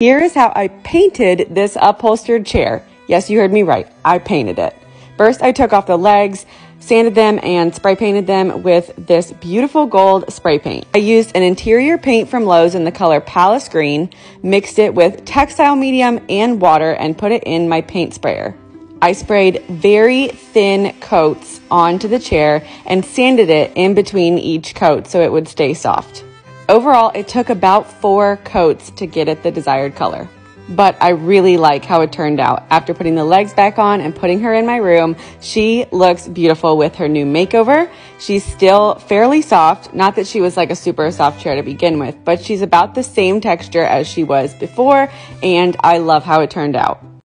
Here is how I painted this upholstered chair. Yes, you heard me right. I painted it. First, I took off the legs, sanded them, and spray painted them with this beautiful gold spray paint. I used an interior paint from Lowe's in the color Palace Green, mixed it with textile medium and water, and put it in my paint sprayer. I sprayed very thin coats onto the chair and sanded it in between each coat so it would stay soft. Overall, it took about four coats to get it the desired color. But I really like how it turned out. After putting the legs back on and putting her in my room, she looks beautiful with her new makeover. She's still fairly soft. Not that she was like a super soft chair to begin with, but she's about the same texture as she was before, and I love how it turned out.